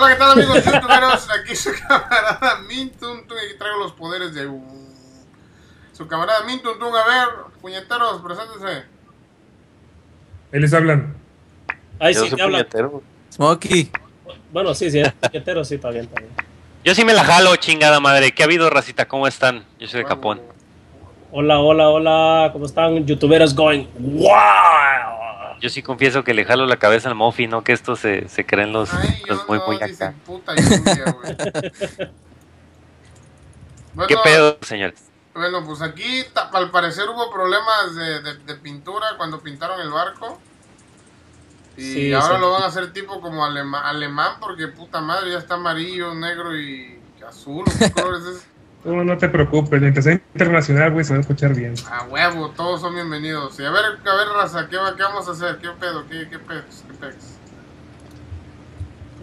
Hola, ¿qué tal amigos youtuberos? Aquí su camarada Mintuntun y aquí traigo los poderes de... Su camarada Mintuntun, a ver, puñeteros, preséntense. Ahí les hablan. Ahí sí te. Smokey. Bueno, sí, sí, puñetero, sí, está bien, está bien. Yo sí me la jalo, chingada madre. ¿Qué ha habido, racita? ¿Cómo están? Yo soy de Capón. Hola, hola, hola, ¿cómo están? Youtuberos going. ¡Wow! Yo sí confieso que le jalo la cabeza al Mofi, no que estos se, se creen los, Ay, los muy, no, muy acá. puta lluvia, güey. Bueno, ¿Qué pedo, señores? Bueno, pues aquí al parecer hubo problemas de, de- de pintura cuando pintaron el barco. Y Sí, ahora sí. lo van a hacer tipo como alema- alemán porque puta madre ya está amarillo, negro y azul. ¿o ¿Qué colores es? Tú no te preocupes, mientras sea internacional, güey, se va a escuchar bien. A huevo, todos son bienvenidos. Y a ver, a ver, raza, ¿qué, qué vamos a hacer? ¿Qué pedo? ¿Qué, qué pedo? ¿Qué pedo?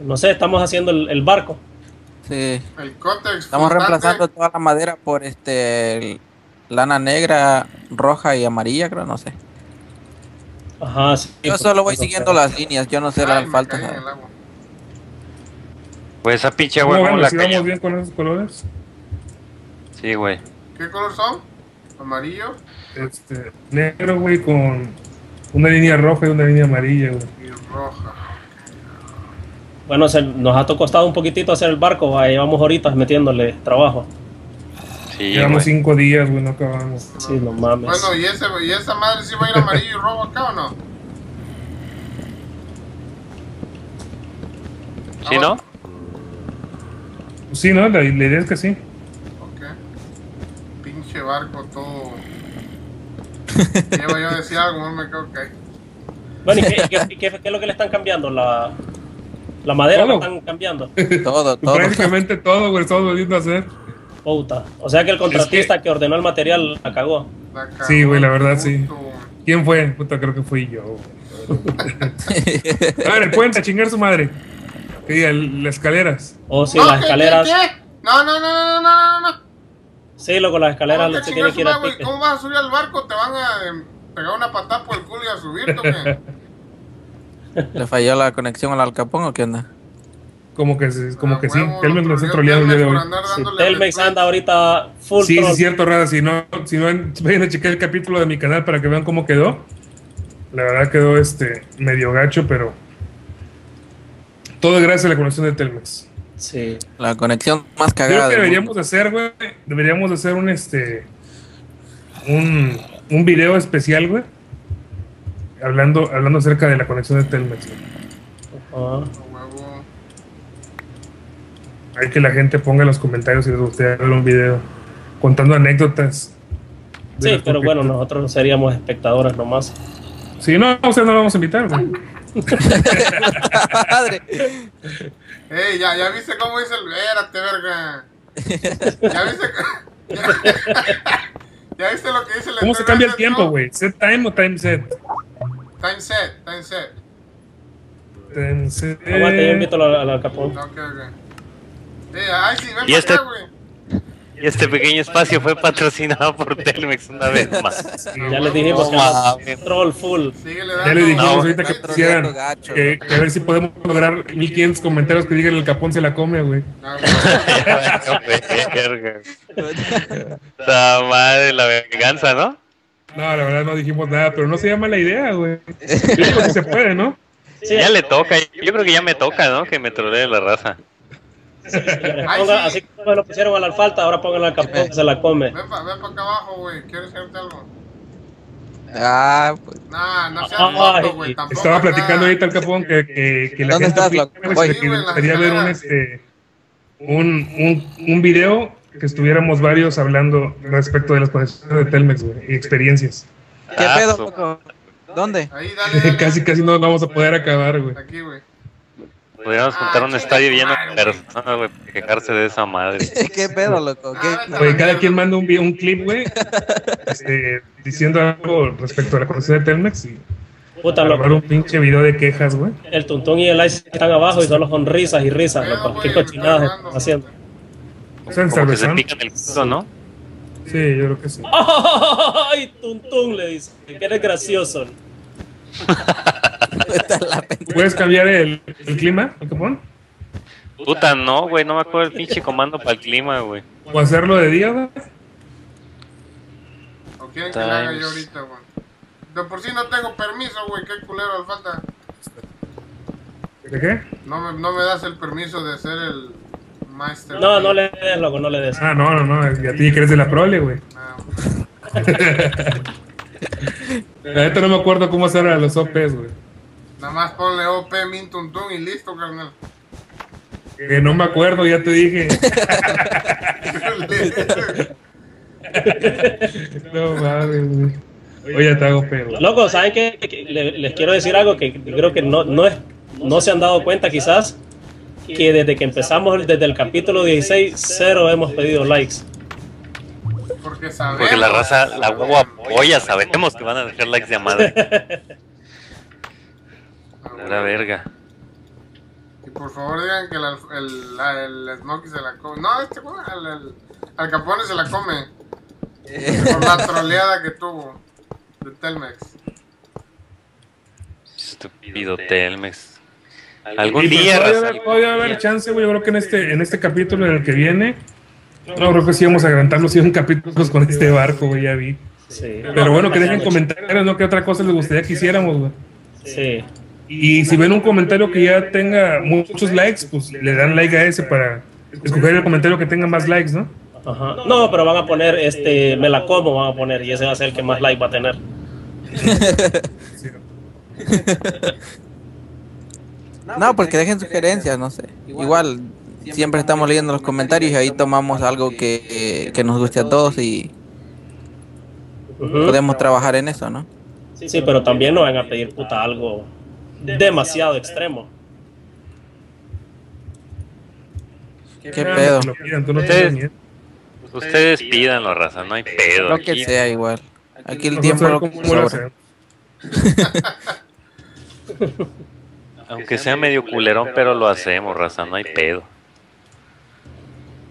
No sé, estamos haciendo el, el barco. Sí. El cótex. Estamos reemplazando toda la madera por este el- lana negra, roja y amarilla, creo, no sé. Ajá, sí. Yo pues, solo voy no sé. siguiendo las líneas, yo no sé las faltas. Pues esa pinche ¿Cómo agua no ven? la ¿Si vamos bien con esos colores? Sí, güey. ¿Qué color son? ¿Amarillo? Este, negro, güey, con una línea roja y una línea amarilla, güey. Y roja. Bueno, se, nos ha costado un poquitito hacer el barco, ahí vamos horitas metiéndole trabajo. Sí, Llevamos güey. cinco días, güey, no acabamos. Sí, no mames. Bueno, ¿y, ese, ¿y esa madre sí va a ir amarillo y rojo acá o no? ¿Sí, no? Sí, ¿no? La, la idea es que sí. Barco todo. Yo a decir algo, no me quedo que. Bueno, ¿y qué, y qué- y qué- qué es lo que le están cambiando? La, la madera Todo. la están cambiando. Todo, todo. Prácticamente todo, güey, estamos volviendo a hacer. Puta. O sea que el contratista que... ordenó el material la cagó. La cagó Sí, güey, la verdad, sí. ¿Quién fue? Puta, creo que fui yo. A ver, el puente, a chingar su madre. Que diga, el- las escaleras. O si No, las ¿qué, escaleras. qué, qué? No, no, no, no, no, no, no. Sí, loco, las escaleras ¿Cómo le que que ir a? ¿Cómo vas a subir al barco? ¿Te van a em, pegar una patada por el culo y a o qué? ¿Le falló la conexión al alcapón o qué onda? Como que, sí, como A que sí. Telmex lo nos está troleando el día de Telmex hoy. Sí, Telmex anda ahorita full Sí, sí, troll. es cierto, Rada. Si no, si no, vayan a checar el capítulo de mi canal para que vean cómo quedó. La verdad quedó este medio gacho, pero todo gracias a la conexión de Telmex. Sí. La conexión más Creo cagada. que del deberíamos mundo. hacer, güey, deberíamos hacer un este un, un video especial, güey. Hablando, hablando acerca de la conexión de Telmex. huevo. Hay que la gente ponga en los comentarios si les gustaría ver un video contando anécdotas. Sí, pero bueno, nosotros seríamos espectadores nomás. Si no, sea, no lo vamos a invitar, güey. Madre. Ey, ya, ya viste cómo dice el. Espérate, verga. Ya viste. Ya, ya viste lo que dice el. ¿Cómo se cambia el tiempo, güey? ¿Set time o time set? Time set, time set. Time set. Aguanta, yo invito al, Alcapón. Ok, ok. Eh, ay, sí, ven Y para este- acá, güey. Y este pequeño espacio fue patrocinado por Telmex una vez más. Ya les dijimos No que troll full. Ya dando. le dijimos No, ahorita que pusieran que, que a ver si podemos lograr 1500 comentarios que digan el capón se la come, güey. La madre, la venganza, ¿no? No, la verdad no dijimos nada, pero no se llama la idea, güey. Yo digo que se puede, ¿no? Sí, Ya le toca, yo creo que ya me toca, ¿no? Que me trolee la raza. Ay, ponga- sí. Así como lo pusieron al alfalta, ahora pongan al Alcapón que se la come. Ven para pa acá abajo, güey. ¿Quieres hacerte algo? Ah, pues. Nah, no seas loco, güey. Estaba platicando ahorita el capón que, que, que la ¿Dónde gente estás, loco? que Sí, las ver un, este, un, un, un video que estuviéramos varios hablando respecto de las conexiones de Telmex, güey, y experiencias. ¿Qué Ah, pedo, loco? ¿Dónde? Ahí, dale. dale. casi, casi no vamos a poder acabar, güey. Aquí, güey. Podríamos juntar un estadio lleno de personas, güey, para quejarse de esa madre. ¿Qué pedo, loco? ¿Qué? Güey, cada quien manda un, clip, güey, este, diciendo algo respecto a la conexión de Telmex y Puta, loco. un pinche video de quejas, güey. El Tuntún y el Ice están abajo y solo son risas y risas, loco. Qué cochinadas haciendo. O sea, Como que se pican el culo, ¿no? Sí, yo creo que sí. ¡Ay, Tuntún! Le dice. Que eres gracioso. Está la pendeja. ¿Puedes cambiar el, el clima, capón? Puta, no, güey, no me acuerdo el pinche comando para el clima, güey. O hacerlo de día, güey. ¿O quieren que le haga yo ahorita, güey? De por sí no tengo permiso, güey. Qué culero falta. ¿De qué? No me, no me das el permiso de ser el maestro. No, no le des, loco, no le des. Ah, no, no, no. Y a ti que eres de la prole, güey. No, La neta no me acuerdo cómo hacer a los OPs, güey. Nada más ponle OP Min Tun y listo, carnal. Que no me acuerdo, ya te dije. No mames, güey. Oye, te hago pedo. Loco, ¿saben qué? Les quiero decir algo que creo que no, no, es, no se han dado cuenta quizás, que desde que empezamos, desde el capítulo 16, cero hemos pedido likes. Porque sabemos. Porque la raza, la huevo apoya, sabemos que van a dejar likes de madre. Güey. La verga. Y por favor digan que la- el, la- el Smokey se la come. No, este güey, al, al, al Capone se la come. Por la troleada que tuvo de Telmex. Estúpido Telmex. Algún Y pues día, todavía, raza. haber- a haber chance, güey. Yo creo que en este, en este capítulo, en el que viene, no creo que sí vamos a adelantarnos 100 capítulos con este barco, güey, ya vi. Sí. Pero bueno, que dejen comentarios, ¿no? ¿Qué otra cosa les gustaría que hiciéramos, güey? Sí. Y si ven un comentario que ya tenga muchos likes, pues le dan like a ese para escoger el comentario que tenga más likes, ¿no? Ajá. No, pero van a poner, este, me la como, van a poner, y ese va a ser el que más like va a tener. No, porque dejen sugerencias, no sé. Igual, siempre estamos leyendo los comentarios y ahí tomamos algo que, que nos guste a todos y podemos trabajar en eso, ¿no? Sí, pero también no van a pedir puta algo demasiado extremo. ¿Qué Ah, pedo? que lo pidan, tú no Ustedes- tienes miedo. Ustedes pídanlo, raza, no hay pedo. Lo que Aquí, sea igual. Aquí el tiempo lo sobra. aunque sea medio culerón, pero lo hacemos, raza, no hay pedo.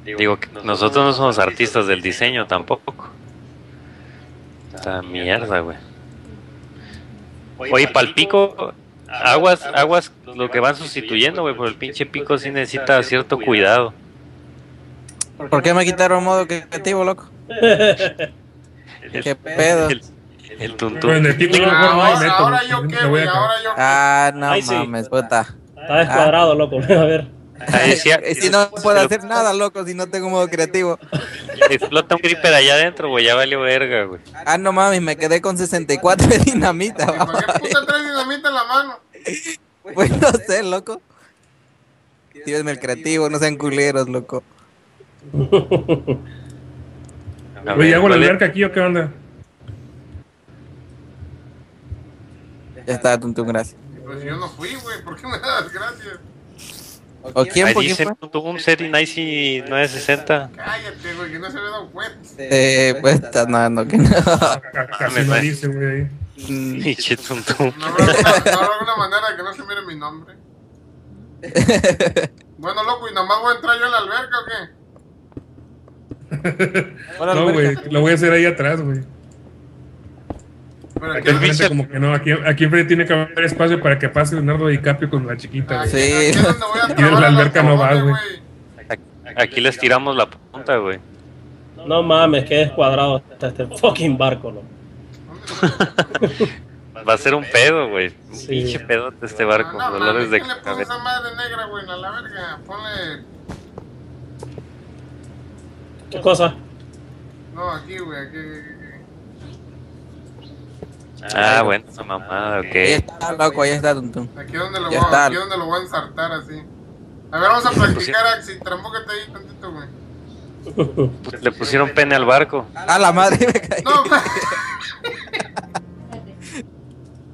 Digo que nosotros no somos artistas del diseño tampoco. Esta mierda, güey. Oye, pa'l pico, aguas, aguas, lo que van sustituyendo, güey, por el pinche pico sí necesita cierto cuidado. ¿Por qué me quitaron modo creativo, loco? ¿Qué pedo? El, el tuntún. Bueno, en el pico no Ah, no hay ahora, yo Me qué, güey. Ahora yo qué. Ah, no sí. mames, puta. Está descuadrado, loco. A ver. Ahí decía- Y si no puedo hacer nada, loco, si no tengo modo creativo. Explota un creeper allá adentro, güey, ya valió verga, güey. Ah, no mames, me quedé con 64 de dinamita. ¿Y ¿Por qué puta traes dinamita en la mano? Pues no sé, loco. Tírenme el creativo, no sean culeros, loco. Ver, ¿hago la alberca aquí o qué onda? Ya está, Tuntun, gracias. Pues yo no fui, güey. ¿Por qué me das gracias? ¿O quién, Ahí dice? Tuntún Seri Nice 960. Cállate, güey, que no se me dado cuenta. Eh, pues está no, no, que no. Ca- Casi lo dice, güey. ahí. Pinche Tuntún. ¿No habrá, alguna manera que no se mire mi nombre? Bueno, loco, ¿y nomás voy a entrar yo a la alberca o qué? No, güey, lo voy a hacer ahí atrás, güey. Pero Aquí enfrente como que no, aquí, aquí enfrente tiene que haber espacio para que pase Leonardo DiCaprio con la chiquita, aquí, güey. Sí. aquí trabar la alberca no va, güey. Aquí les tiramos la punta, güey. No mames, qué descuadrado está este fucking barco, ¿no? Va a ser un pedo, güey. Un Sí. pinche pedo de este barco. Ah, no, dolores de ¿qué le pones cabeza. esa madre negra, güey, a la verga? Ponle... ¿Qué cosa? No, aquí, güey, aquí. Ah, bueno, esa mamada, Ahí ok. está, loco, ahí está, Tuntun. Aquí donde lo voy, está. aquí donde lo voy a ensartar así. A ver, vamos a practicar, Axi. Trambócate ahí tantito, güey. Pues le pusieron pene al barco. A la madre me caí. No.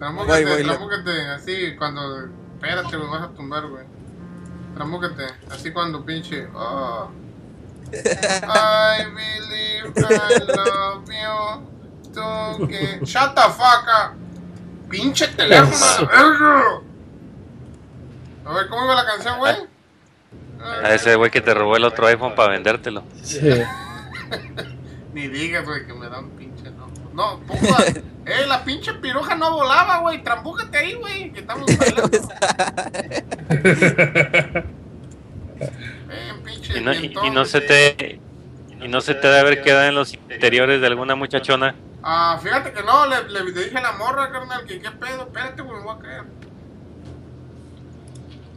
Voy, Trambócate, voy, trambócate, así cuando. Espérate, güey, vas a tumbar, güey. Trambócate, así cuando pinche. Oh. I believe I love you. Que. Shut the fuck up. Pinche teléfono, a la verga. A ver, ¿cómo iba la canción, güey? A ese güey que te robó el otro iPhone para vendértelo. Sí. Ni digas, güey, que me da un pinche no. No, puta. eh, la pinche piroja no volaba, güey. Trambújate ahí, güey. Que estamos bailando. pinche Y no, y- y no se te. Y no se te debe haber quedado en los interiores de alguna muchachona. Ah, fíjate que no, le, dije a la morra, carnal, que qué pedo, espérate, güey, me voy a caer.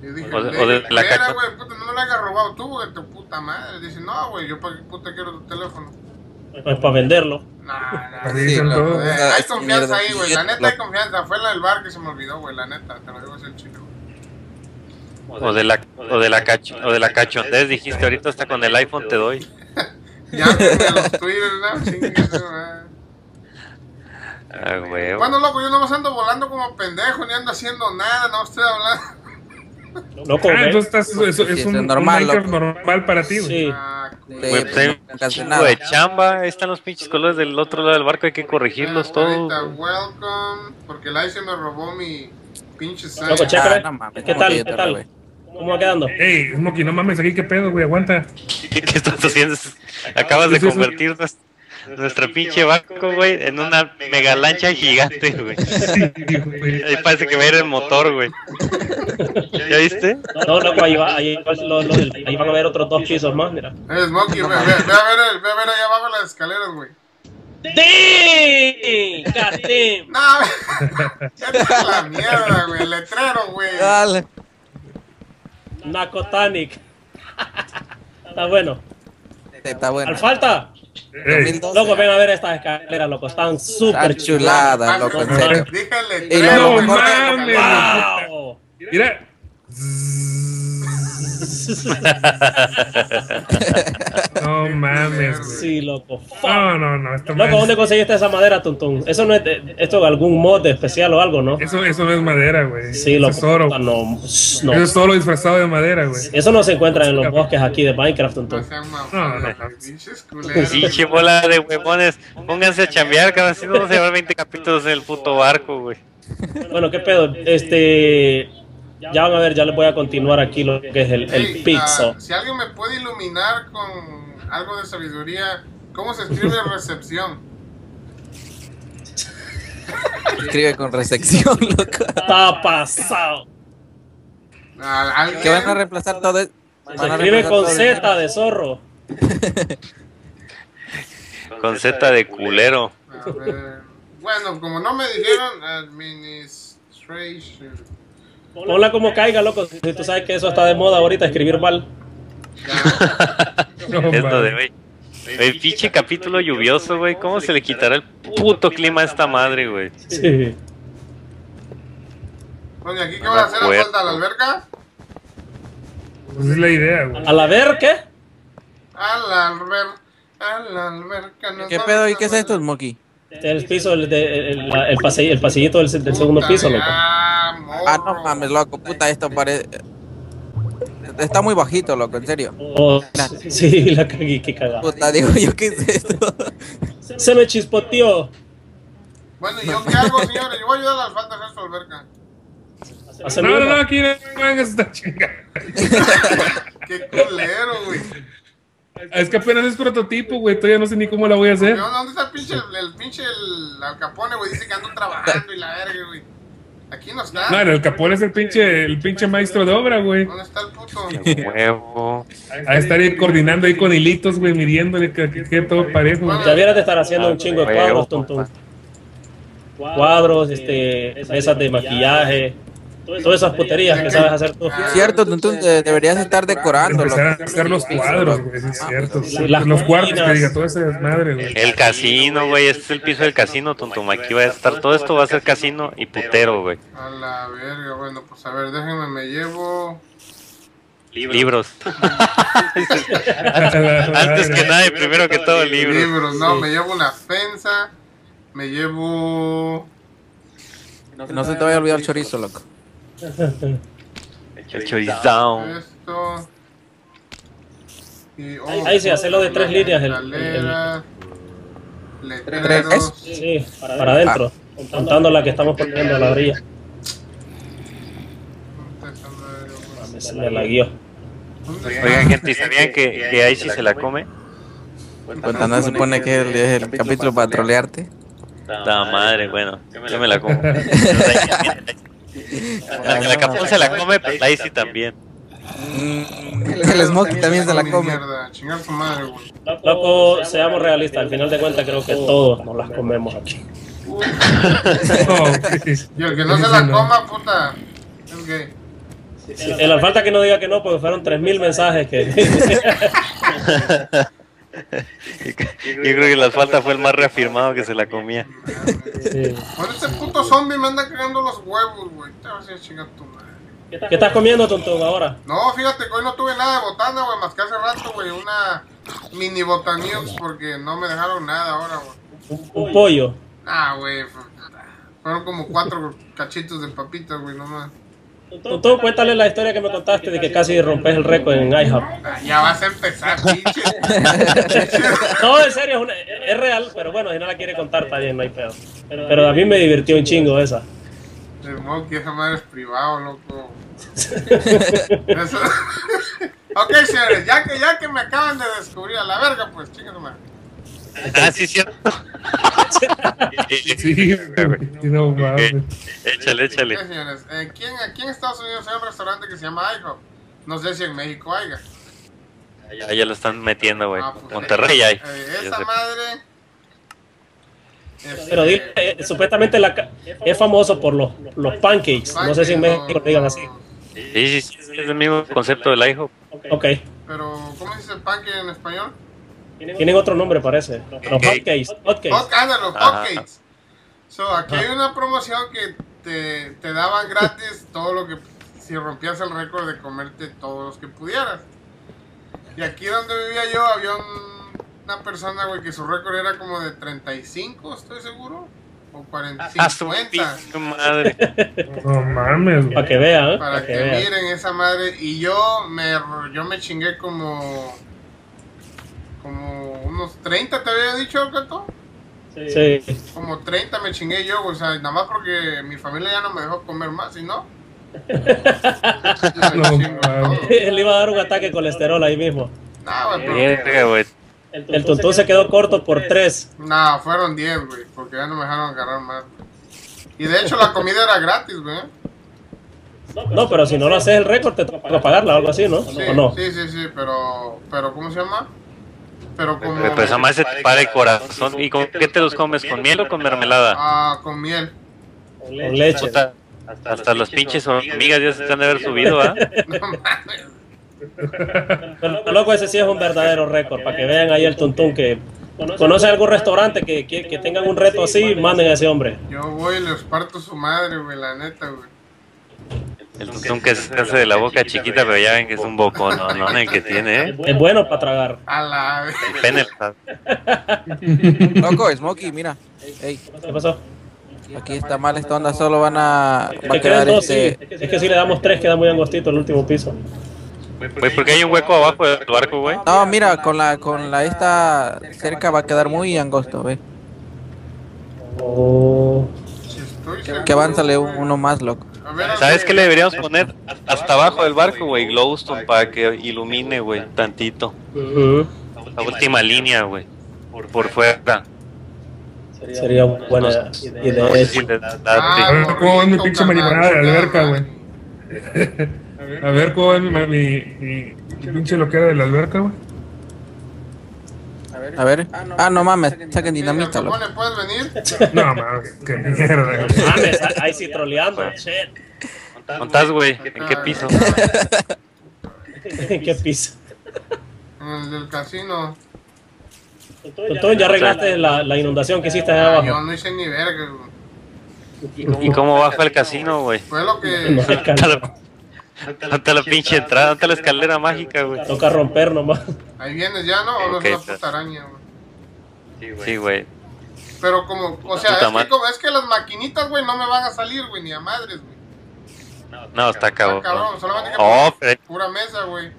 Y dije, O de- le o de dije, la güey, puta, no me lo hayas robado tú, güey, tu puta madre. Dice, no, güey, yo para qué puta quiero tu teléfono. Pues para venderlo. Nah, nah, Sí, no. Eh, Ah, hay es confianza ahí, güey. La neta hay confianza. Fue la del bar que se me olvidó, güey. La neta, te lo digo así el chile, güey. O de la, o de la, cacho, o de la cachondez dijiste, ahorita hasta con el iPhone te doy. Ya los Twitter, ¿no? Chingue su madre. Ah, huevo. Bueno, loco, yo no ando volando como pendejo, ni ando haciendo nada, no estoy hablando. Loco, Ah, güey. entonces estás, eso, Sí, es es un, un normal, Minecraft loco. normal para ti, güey. Sí. Ah, Sí, güey. Güey, pues, un nada. de chamba. Ahí están los pinches colores del otro lado del barco. Hay que corregirlos todos. Welcome, porque el ICE me robó mi pinche Loco, sangre. chécale. Ah, no mames, ¿Qué ¿cómo tal? ¿Qué tal? ¿Cómo va quedando? Ey, Smokey, no mames, aquí qué pedo, güey, aguanta. ¿Qué estás haciendo? Acabas de Sí, sí, sí. convertir nues- nuestra pinche barco, güey, en una mega lancha gigante, güey. Sí. Ahí parece que va a ir el motor, güey. ¿Ya viste? No, loco, ahí, va, ahí, va lo- lo del- ahí van a ver otros dos pisos más, mira. Eh, Smokey, ve, ve, ve a ver, el- ve a ver ahí abajo las escaleras, güey. ¡Ding! God damn. No, ya la mierda, güey. El letrero, güey. Dale. Narcotanic. Está bueno. Está bueno. Al falta. Ey, 2012. Loco, ven a ver estas escaleras, loco. Están súper Está chulada, loco, en serio. Y lo. No mejor que- mames. ¡Wow! Mira. No mames, güey. Sí, loco. Fuck. No, no, no. Esto Loco, ¿dónde conseguiste esa madera, Tuntun? Eso no es de, esto es algún mod especial o algo, ¿no? eso, eso no es madera, güey. Sí, eso loco. es oro. No, Eso no. es oro disfrazado de madera, güey. Eso no se encuentra en los bosques aquí de Minecraft, Tuntun. No, no, no. Pinche bola de huevones. Pónganse a chambear, cada vez no vamos a llevar 20 capítulos en el puto barco, güey. Bueno, ¿qué pedo? Este... Ya van a ver, ya les voy a continuar aquí lo que es el, el Hey, pixel. ah, si alguien me puede iluminar con algo de sabiduría, ¿cómo se escribe recepción? Escribe con recepción, loco. Está pasado. ¿Alguien? Que van a reemplazar todo eso. Se escribe con Z de zorro. Con Z de culero. A ver. Bueno, como no me dijeron, administration. Ponla como caiga, loco. Si tú sabes que eso está de moda ahorita, escribir mal. No Esto de, güey. El pinche capítulo lluvioso, güey. ¿Cómo se le quitará el puto clima a esta madre, güey? Sí. Bueno, ¿y aquí qué vas a hacer? ¿A falta a la alberca? Pues es la idea, güey. A la ver, ¿qué? A la alberca. A la alberca. ¿Qué pedo? ¿Y qué es esto. Smokey? El piso, el, de, el, la- el, pasei- el pasillito del, del segundo piso, loco. Ah, no mames, loco, puta, esto parece... Está muy bajito, loco, en serio. Oh, sí, la cagué, qué cagada. Puta, digo yo, ¿qué es esto? Se me chispoteó. Bueno, ¿y yo qué hago, señores? Yo voy a ayudar a la alfalfa a alberca. Hace No, no, no, aquí no vengas esta chingada. Qué culero, güey. Es que apenas es prototipo, güey. Todavía no sé ni cómo la voy a hacer. ¿Dónde dónde está el pinche, el, el pinche el, Al Capone, güey? Dice que ando trabajando y la verga, güey. Aquí no está. No, el capón es el pinche, el pinche maestro de obra, güey. ¿Dónde está el puto? Huevo. A estar ahí coordinando ahí con hilitos, güey, midiéndole que que todo parejo. vieras de estar haciendo un chingo de cuadros, tonto. Cuadros, este, mesas de maquillaje, todas esas puterías que sabes hacer tú. Cierto, entonces de- deberías estar decorando, Empezar a loco. hacer los cuadros, güey, sí es cierto. Sí, las los cuartos, que diga, todo ese desmadre, güey. El casino, güey. Este es el piso del casino, tonto. Aquí va a estar. Todo esto va a ser casino y putero, güey. A la verga, bueno, pues a ver, déjenme, me llevo. Libros. Antes que nada y primero que todo, libros. Libros, no, me llevo una fensa. Me llevo. Que No se te vaya a olvidar el chorizo, loco. El chorizao. Esto. Y, oh, Ahí sí, hacerlo de tres líneas, el- escaleras, ¿Tres? letreros. Sí, para adentro, contando la que estamos poniendo a la orilla. Se me la guió. Oigan, gente, ¿y sabían que, que ahí sí se la come? Cuando no se supone que es el, el capítulo para trolearte. La madre, bueno, yo me la como. La que la capón se la come, pues ahí sí también. Mm, El Smokey también se la come. Mierda, chingar su madre, güey. Loco, seamos realistas, al final de cuentas creo que todos nos las comemos aquí. No, ok. Y el que no se la coma, puta, es gay. El al falta que no diga que no, porque fueron 3.000 mensajes que... Yo creo que la falta fue el más reafirmado que se la comía. Sí. Bueno, ese puto zombie me anda cagando los huevos, güey. Te vas a ir a chingar tu madre. ¿Qué estás comiendo, Tontón, ahora? No, fíjate que hoy no tuve nada de botana, güey, más que hace rato, güey, una mini botanix porque no me dejaron nada ahora, güey. Un pollo. Ah, güey, fu- fueron como cuatro cachitos de papitas, güey, nomás. Tontón, cuéntale la historia que me contaste de que casi rompes el récord en IHOP. Ah, Ya vas a empezar, pinche. No, en serio, es, una- es real, pero bueno, si no la quiere contar, está bien, no hay pedo. Pero a mí me divirtió un chingo esa. El monkey, esa madre es privado, loco. Ok, señores, ya que, ya que me acaban de descubrir a la verga, pues, chingas madre. Ah, sí, cierto. Sí, no mames. Échale, échale. eh, ¿quién, aquí en Estados Unidos hay un restaurante que se llama IHOP. No sé si en México haya. Ya, ya lo están metiendo, güey. Ah, pues, Monterrey hay. eh, esa madre. este, Pero dile, eh, supuestamente la, es famoso por los, los pancakes. No sé si en México lo digan así. Sí, sí, sí, es el mismo concepto del IHOP. Ok. Pero, ¿cómo se dice el pancake en español? Tienen otro nombre, parece. Los hotcakes. Hotcakes. Hot, ándale, los hotcakes. So, aquí hay una promoción que te, te daban gratis todo lo que. Si rompías el récord de comerte todos los que pudieras. Y aquí donde vivía yo había un- una persona, güey, que su récord era como de 35, estoy seguro. O 40, A su 50. pinche madre. No mames, Para que vean, ¿eh? Para Para que que vean. miren esa madre. Y yo me, yo me chingué como. Como unos 30, te había dicho, Cato. Sí. Como 30 me chingué yo, güey, o sea, nada más porque mi familia ya no me dejó comer más, ¿y no? No. Le iba a dar un ataque de colesterol ahí mismo. No, güey, pero- Verga, güey. El tuntún se quedó corto por tres. No, fueron 10, güey, porque ya no me dejaron agarrar más. Y de hecho la comida era gratis, güey. No, pero si no lo haces el récord, te toca pagarla o algo así, ¿no? Sí, ¿O no? sí, sí, sí, pero, pero ¿cómo se llama? Pero como... Pero Pues además se te para el corazón. ¿Y con qué te los comes? ¿Con miel o con mermelada? Ah, con miel. Con leche. Puta, hasta los pinches hormigas ya se están de haber subido, ¿ah? No mames. Pero loco, ese sí es un verdadero récord. Para que vean ahí el tuntún que conoce algún restaurante que, que, que tengan un reto así, manden a ese hombre. Yo voy y les parto su madre, güey, la neta, güey. El tuntún que se hace de la boca chiquita, pero ya ven que es un bocón, ¿no? ¿no? El que tiene, ¿eh? Es bueno para tragar. A la... El pene. Loco, Smokey, mira. Ey, ¿Qué pasó? aquí está mal esta onda, solo van a, va quedar dos, sí. este... Es que si le damos tres, queda muy angostito el último piso. Güey, porque hay un hueco abajo del barco, güey. No, mira, con la, con la esta cerca va a quedar muy angosto, ve. Oh. Que güey. uno más, loco. ¿Sabes qué le deberíamos poner? Hasta abajo del barco, güey. Glowstone para que ilumine, güey, tantito. La última línea, güey. Por fuera. Sería buena idea. No Ah, A ver cómo va mi pinche marihuana de la alberca, güey. A ver cómo va mi, pinche loquera de la alberca, güey. A ver. Ah, no mames, saquen dinamita. Alcapone, ¿puedes venir? No mames, qué mierda. Mames, ahí sí troleando. Shit. ¿Dónde estás, güey? ¿En qué piso? ¿En qué piso? En el del casino. Entonces ya arreglaste la, la inundación que hiciste ahí Ah, abajo. yo no hice ni verga, güey. ¿Y cómo baja el casino, güey? Fue lo No que... hay ¿Dónde cal- está la- la pinche entrada? ¿Dónde está la escalera mágica, güey? Toca romper nomás. Ahí vienes ya, ¿no? O no Ok, es una está. puta araña, güey. Sí, güey. Pero como, o sea, es que, como- es que las maquinitas, güey, no me van a salir, güey, ni a madres, güey. No, está Está cabrón. cabrón, solamente que Oh, pero, pura mesa, güey.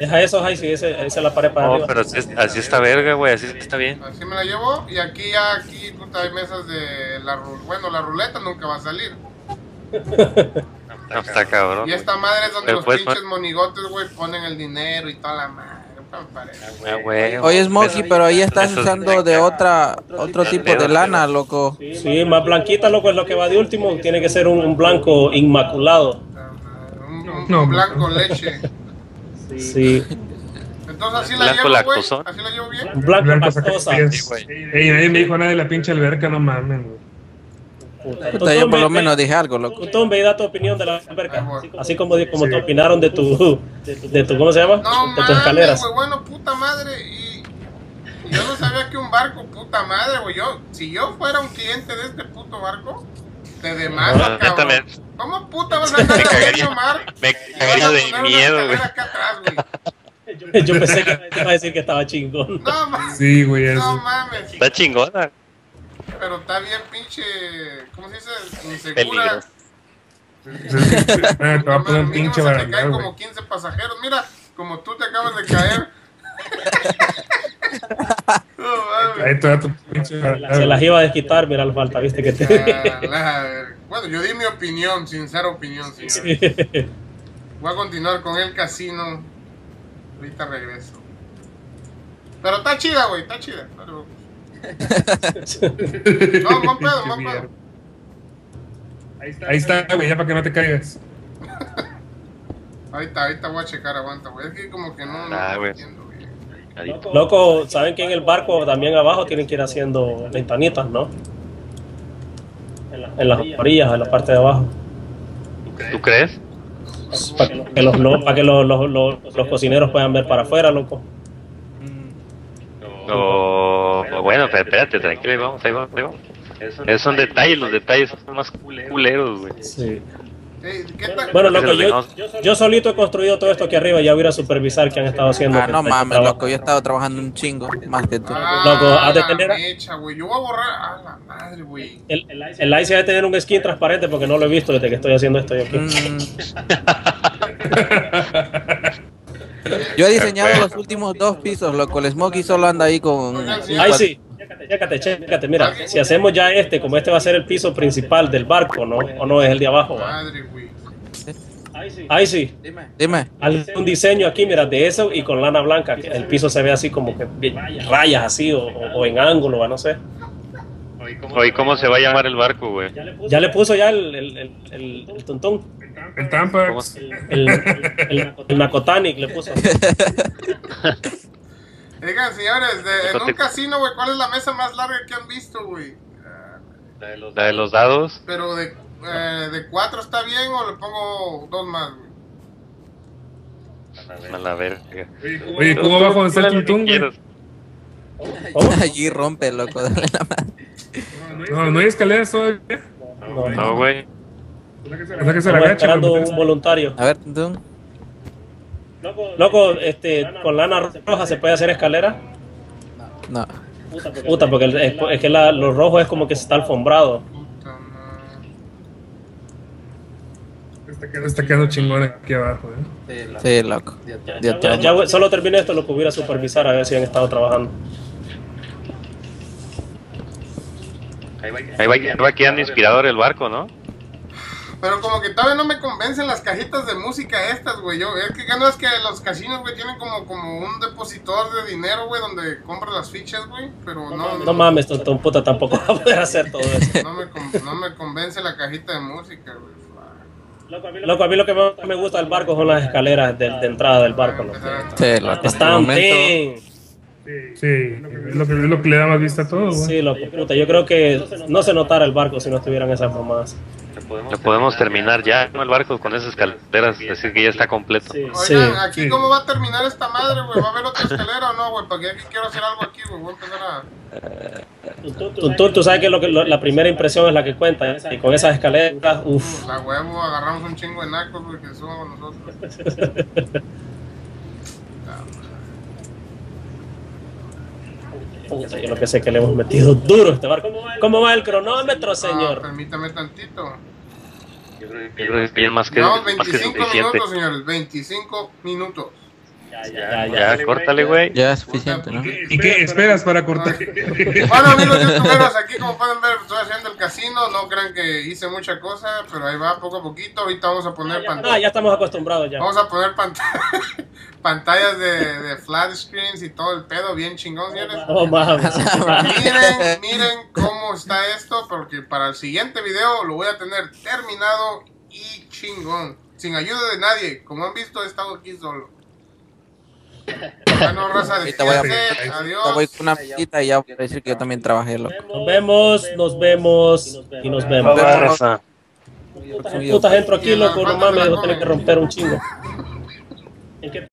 Deja eso, Jai, si ese- esa es la pared para oh, arriba. pero así, es- así está verga, güey. Así está bien. Así me la llevo y aquí ya, aquí, puta, hay mesas de la ru- Bueno, la ruleta nunca va a salir. No, está cabrón. Y esta madre es donde Pero los puedes pinches monigotes, güey, ponen el dinero y toda la madre. Ah, güey. Oye, Smokey, pero ahí estás usando de otra, otro tipo de lana, loco. Sí, más blanquita, loco, es lo que va de último. Tiene que ser un, un blanco inmaculado. Un, un- No, un blanco leche. Sí. Entonces así la Blanco llevo, güey. Así la llevo bien. Blanco Blanco lactosa. Sí. Ey, nadie me dijo nada de la pinche alberca, no mames, güey. Puta, Puta, yo por lo menos dije algo, loco. Tú, y da tu opinión de la alberca. Ah, bueno. Así como, como Sí. te opinaron de tu, de tu, ¿cómo se llama? No de tus mames, escaleras. güey, bueno, puta madre. Y y yo no sabía que un barco, puta madre, güey. Yo, si yo fuera un cliente de este puto barco, te demando, Ah, cabrón. neta, ¿Cómo puta vas a andar Me cagaría- medio mar? Me cagaría de miedo, güey. Yo pensé que te iba a decir que estaba chingón. No mames. Sí, güey, No mames. Está chingona. Pero está bien pinche, ¿cómo se dice? Insegura. Peligro. Ah, te va a poner un pinche barandal, caen güey. como 15 pasajeros. Mira, como tú te acabas de caer. Ahí Se las iba a desquitar, mira la falta, viste que te. Ah, Bueno, yo di mi opinión, sincera opinión, señor. Voy a continuar con el casino. Ahorita regreso. Pero está chida, güey, está chida. No, buen pedo, buen pedo. Ahí está, güey, ya para que no te caigas. Ahorita, ahorita voy a checar, aguanta, güey. Es que como que no, no Ah, entiendo. Loco, ¿saben que en el barco también abajo tienen que ir haciendo ventanitas, no? En las orillas, en la parte de abajo. ¿Tú crees? Para que, los, no- pa' que los, los, los, los cocineros puedan ver para afuera, loco. O bueno, pero espérate, tranquilo, ahí vamos, ahí vamos, ahí vamos. Esos son detalles, los detalles son más culeros, güey. Sí. ¿Qué tal? Bueno, loco, yo, yo solito he construido todo esto aquí arriba. Ya voy a supervisar qué han estado haciendo. Ah, no que- mames, trabajo. loco, yo he estado trabajando un chingo, más que tú. Ah, Loco, has de la tener- mecha, güey. Yo voy a borrar. Ah, la madre, güey. El, el ICE debe tener un skin transparente porque no lo he visto desde que estoy haciendo esto yo aquí. Mm. Yo he diseñado los últimos dos pisos, loco. El Smokey solo anda ahí con. Ay, sí. Chécate, chécate. Mira, si hacemos ya este, como este va a ser el piso principal del barco, ¿no? O no es el de abajo, ¿va? Ahí sí. Dime. Haz un diseño aquí, mira, de eso y con lana blanca. Que el piso se ve así como que rayas así o, o- o en ángulo, ¿va? no sé. Oye, ¿cómo se va a llamar el barco, güey? Ya le puso ya el, el, el, el, el tontón. El Tampa. ¿Cómo? El, el, el le puso. Digan, señores, de- en un casino, güey, ¿cuál es la mesa más larga que han visto, güey? La de los dados. Pero de, eh, de cuatro está bien o le pongo dos más, güey. A la verga. Oye, ¿cómo va a estar el tuntún, güey? ¿Cómo? Allí rompe, loco. dale la madre. No, no hay escaleras todavía. No, No, güey. O sea que se la agacha. un voluntario. A ver, tú. Loco, este, con lana roja se puede hacer escalera. No. Puta, porque el- es, es que la, lo rojo es como que está alfombrado. Está quedando, está quedando chingón aquí abajo, ¿eh? Sí, loco. Ya solo terminé esto, lo que hubiera a supervisar a ver si han estado trabajando. Ahí va, ahí va quedando inspirador el barco, ¿no? Pero como que todavía no me convencen las cajitas de música estas, güey. Yo, es que no es que los casinos, güey, tienen como, como un depositor de dinero, güey, donde compras las fichas, güey. Pero no, No mames, tonto puta tampoco va a poder hacer todo eso. no, me, con- no me convence la cajita de música, güey. Loco, a mí lo que más me gusta del barco son las escaleras de, de entrada del barco. loco. Sí, el Están momento. bien. Sí, es lo que, es lo que le da más vista a todo, güey. Sí, loco, puta. Yo creo que no se notara el barco si no estuvieran esas mamadas. Lo podemos terminar ya, ¿no? El barco con esas escaleras, decir que ya está completo. Sí. Oigan, aquí sí. cómo va a terminar esta madre, güey. ¿Va a haber otra escalera o no, güey? Porque aquí quiero hacer algo aquí, güey. Voy a empezar a. Tú, tú- tú sabes que, lo que lo- la primera impresión es la que cuenta. ¿eh? Y con esas escaleras, uff. La huevo, agarramos un chingo de nacos, güey, que somos nosotros. Puta, yo lo que sé es que le hemos metido duro a este barco. ¿Cómo va el cronómetro, Ah, señor? permítame tantito. Yo creo que bien más que, Llevamos más que 25 minutos, señores. 25 minutos. Ya, ya. Ya, córtale, güey. Ya es suficiente, ¿no? ¿Y qué esperas para cortar? Bueno, amigos youtuberos, aquí como pueden ver, estoy haciendo el casino. No crean que hice mucha cosa, pero ahí va poco a poquito. Ahorita vamos a poner Ah, pantallas. ya estamos acostumbrados ya. Vamos a poner pant- pantallas de, de flat screens y todo el pedo, bien chingón, señores. Oh, mames. Miren, miren cómo está esto, porque para el siguiente video lo voy a tener terminado y chingón. Sin ayuda de nadie. Como han visto, he estado aquí solo. Bueno, raza, Ahorita voy a ahorita voy Adiós. con una amiguita y ya voy a decir que yo también trabajé, loco. Nos vemos, nos vemos y nos vemos. Va, raza. Putas, putas entro aquí, loco, no mames, voy a tener que romper un chingo. ¿En qué